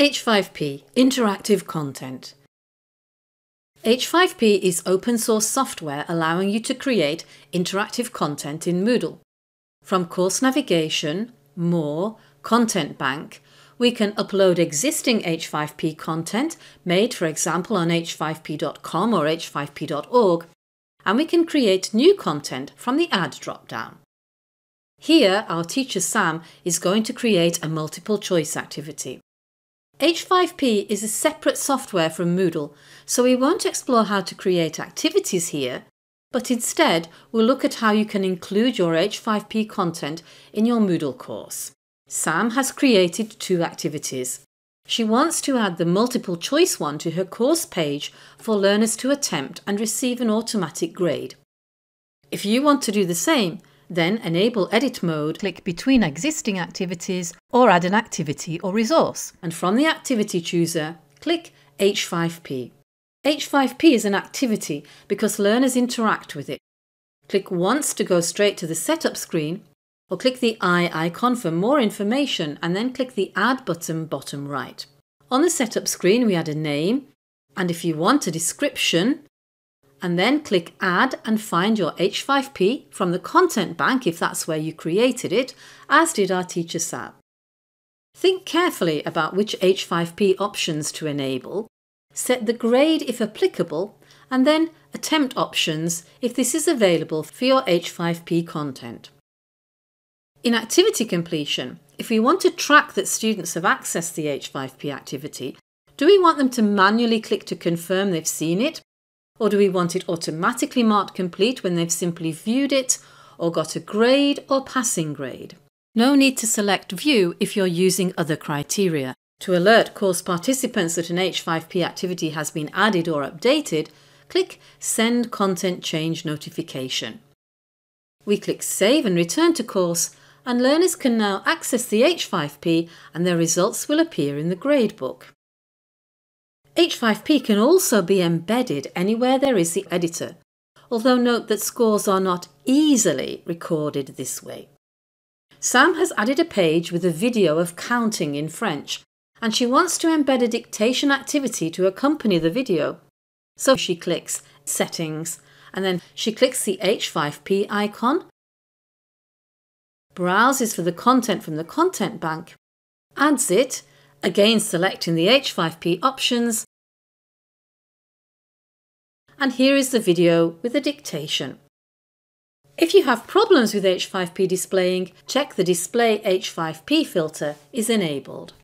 H5P Interactive Content H5P is open source software allowing you to create interactive content in Moodle. From course navigation, more, content bank, we can upload existing H5P content made for example on h5p.com or h5p.org and we can create new content from the Add drop-down. Here our teacher Sam is going to create a multiple choice activity. H5P is a separate software from Moodle, so we won't explore how to create activities here, but instead we'll look at how you can include your H5P content in your Moodle course. Sam has created two activities. She wants to add the multiple choice one to her course page for learners to attempt and receive an automatic grade. If you want to do the same, then enable edit mode, click between existing activities or add an activity or resource. And from the activity chooser, click H5P. H5P is an activity because learners interact with it. Click once to go straight to the setup screen or click the eye icon for more information and then click the add button bottom right. On the setup screen we add a name and if you want a description and then click Add and find your H5P from the content bank if that's where you created it, as did our teacher Sam. Think carefully about which H5P options to enable, set the grade if applicable, and then attempt options if this is available for your H5P content. In activity completion, if we want to track that students have accessed the H5P activity, do we want them to manually click to confirm they've seen it or do we want it automatically marked complete when they've simply viewed it or got a grade or passing grade? No need to select View if you're using other criteria. To alert course participants that an H5P activity has been added or updated, click Send Content Change Notification. We click Save and return to course and learners can now access the H5P and their results will appear in the gradebook. H5P can also be embedded anywhere there is the editor, although note that scores are not easily recorded this way. Sam has added a page with a video of counting in French, and she wants to embed a dictation activity to accompany the video. So she clicks Settings, and then she clicks the H5P icon, browses for the content from the content bank, adds it, again selecting the H5P options, and here is the video with the dictation. If you have problems with H5P displaying, check the Display H5P filter is enabled.